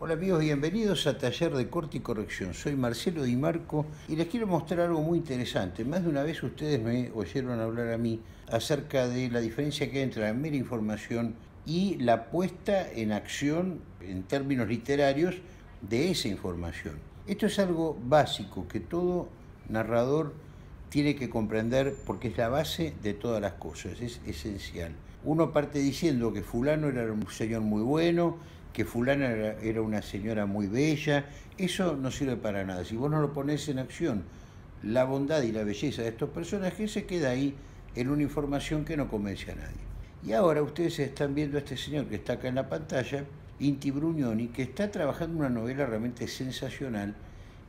Hola amigos, bienvenidos a Taller de Corte y Corrección. Soy Marcelo Di Marco y les quiero mostrar algo muy interesante. Más de una vez ustedes me oyeron hablar a mí acerca de la diferencia que hay entre la mera información y la puesta en acción en términos literarios de esa información. Esto es algo básico que todo narrador tiene que comprender porque es la base de todas las cosas, es esencial. Uno parte diciendo que fulano era un señor muy bueno, que fulana era, una señora muy bella, eso no sirve para nada. Si vos no lo pones en acción, la bondad y la belleza de estos personajes se queda ahí en una información que no convence a nadie. Y ahora ustedes están viendo a este señor que está acá en la pantalla, Inti Brugnoni, que está trabajando una novela realmente sensacional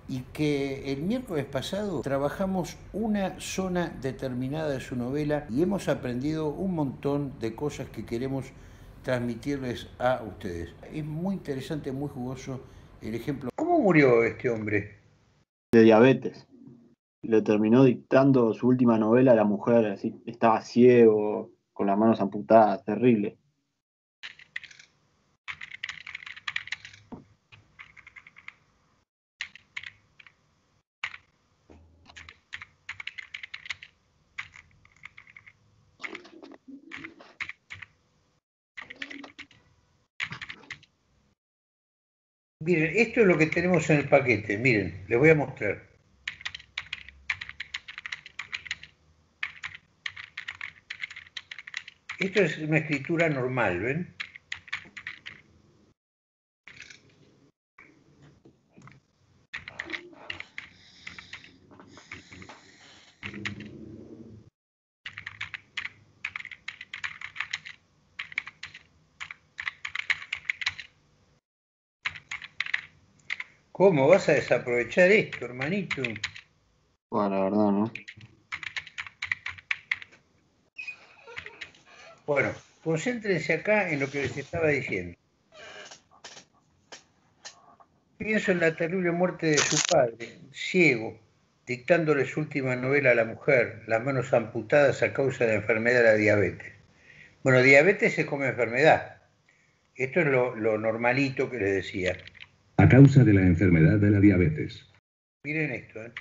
y que el miércoles pasado trabajamos una zona determinada de su novela y hemos aprendido un montón de cosas que queremos transmitirles a ustedes. Es muy interesante, muy jugoso el ejemplo. ¿Cómo murió este hombre? De diabetes. Le terminó dictando su última novela a la mujer, así, estaba ciego, con las manos amputadas, terrible. Miren, esto es lo que tenemos en el paquete. Miren, les voy a mostrar. Esto es una escritura normal, ¿ven? ¿Cómo vas a desaprovechar esto, hermanito? Bueno, la verdad, ¿no? Bueno, concéntrense acá en lo que les estaba diciendo. Pienso en la terrible muerte de su padre, ciego, dictándole su última novela a la mujer, las manos amputadas a causa de la enfermedad de la diabetes. Bueno, diabetes es como enfermedad. Esto es lo, lo normalito que les decía a causa de la enfermedad de la diabetes. Miren esto, ¿eh?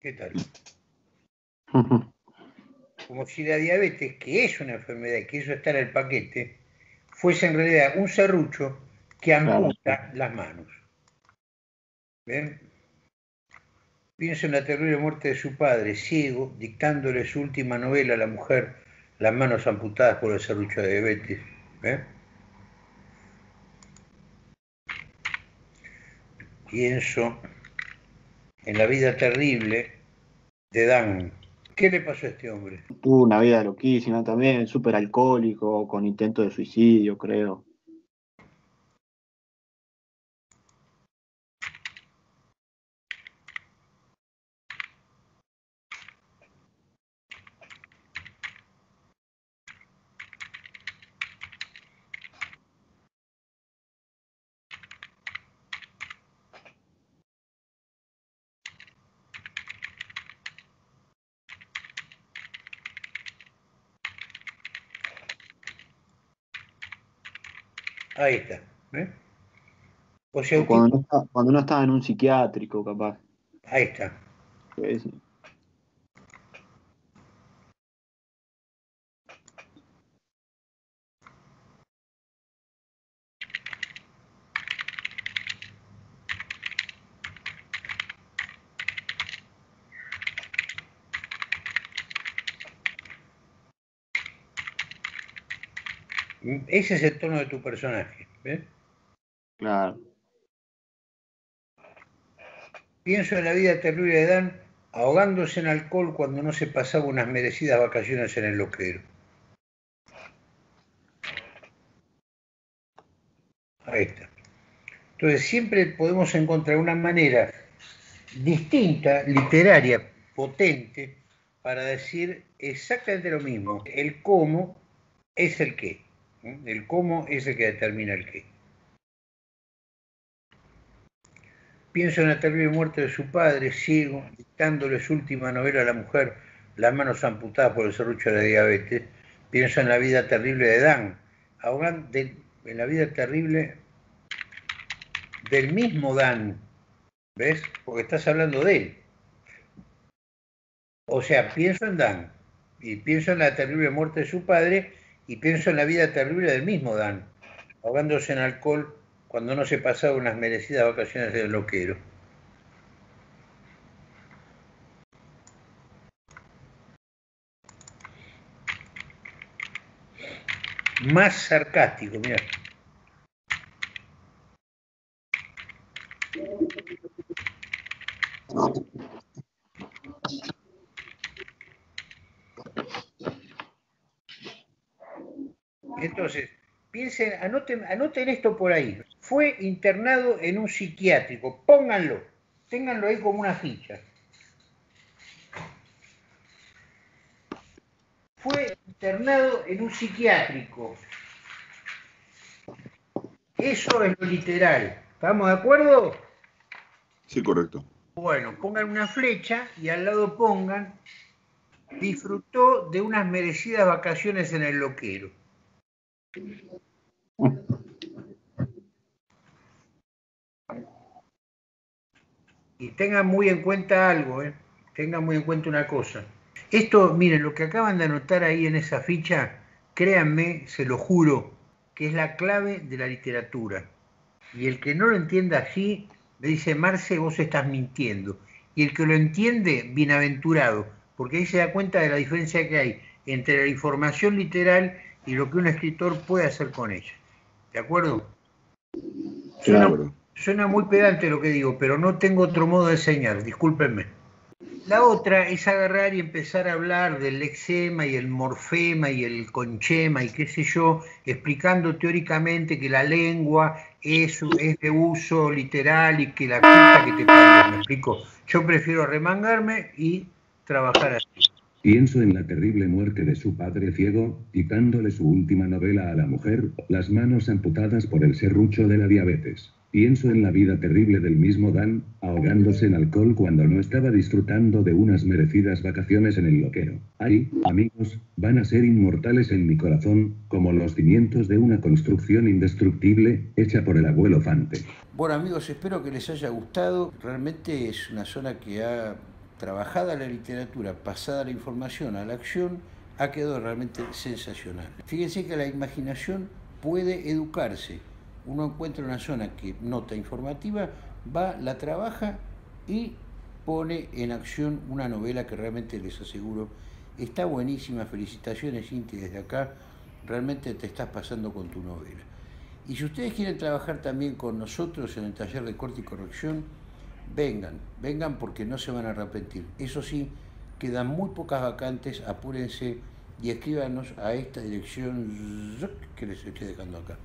¿Qué tal? Como si la diabetes, que es una enfermedad, que eso está en el paquete, fuese en realidad un serrucho que amputa las manos. ¿Ven? Piensa en la terrible muerte de su padre, ciego, dictándole su última novela a la mujer las manos amputadas por el serrucho de diabetes. ¿eh? Pienso en la vida terrible de Dan. ¿Qué le pasó a este hombre? Tuvo una vida loquísima también, súper alcohólico, con intento de suicidio, creo. Ahí está. O sea, cuando, no estaba en un psiquiátrico, capaz. Ahí está. Ese es el tono de tu personaje. ¿ves? Claro. Pienso en la vida terrible de Dan ahogándose en alcohol cuando no se pasaba unas merecidas vacaciones en el loquero. Ahí está. Entonces siempre podemos encontrar una manera distinta, literaria, potente, para decir exactamente lo mismo. El cómo es el qué. El cómo es el que determina el qué. Pienso en la terrible muerte de su padre, ciego, dictándole su última novela a la mujer, las manos amputadas por el serrucho de la diabetes, pienso en la vida terrible de Dan, ahogando en la vida terrible del mismo Dan, ¿ves? Porque estás hablando de él. O sea, pienso en Dan, y pienso en la terrible muerte de su padre, y pienso en la vida terrible del mismo Dan, ahogándose en alcohol cuando no se pasaba unas merecidas vacaciones de loquero. Más sarcástico, mira. Entonces, piensen, anoten, anoten esto por ahí. Fue internado en un psiquiátrico, pónganlo, ténganlo ahí como una ficha. Fue internado en un psiquiátrico. Eso es lo literal. ¿Estamos de acuerdo? Sí, correcto. Bueno, pongan una flecha y al lado pongan disfrutó de unas merecidas vacaciones en el loquero. Y tengan muy en cuenta algo, ¿eh? tengan muy en cuenta una cosa. Esto, miren, lo que acaban de anotar ahí en esa ficha, créanme, se lo juro, que es la clave de la literatura. Y el que no lo entienda así, me dice, Marce, vos estás mintiendo. Y el que lo entiende, bienaventurado, porque ahí se da cuenta de la diferencia que hay entre la información literal y lo que un escritor puede hacer con ella. ¿De acuerdo? Suena, suena muy pedante lo que digo, pero no tengo otro modo de enseñar, discúlpenme. La otra es agarrar y empezar a hablar del lexema y el morfema y el conchema y qué sé yo, explicando teóricamente que la lengua es, es de uso literal y que la culpa que te parió, ¿me explico? Yo prefiero remangarme y trabajar así. Pienso en la terrible muerte de su padre ciego, quitándole su última novela a la mujer, las manos amputadas por el serrucho de la diabetes. Pienso en la vida terrible del mismo Dan, ahogándose en alcohol cuando no estaba disfrutando de unas merecidas vacaciones en el loquero. Ahí, amigos, van a ser inmortales en mi corazón, como los cimientos de una construcción indestructible hecha por el abuelo Fante. Bueno amigos, espero que les haya gustado. Realmente es una zona que ha trabajada la literatura, pasada la información a la acción, ha quedado realmente sensacional. Fíjense que la imaginación puede educarse. Uno encuentra una zona que nota informativa, va, la trabaja y pone en acción una novela que realmente les aseguro está buenísima. Felicitaciones, Inti, desde acá. Realmente te estás pasando con tu novela. Y si ustedes quieren trabajar también con nosotros en el taller de corte y corrección, vengan, vengan porque no se van a arrepentir. Eso sí, quedan muy pocas vacantes, apúrense y escríbanos a esta dirección que les estoy dejando acá.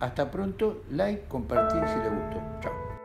Hasta pronto, like, compartir si les gustó. Chao.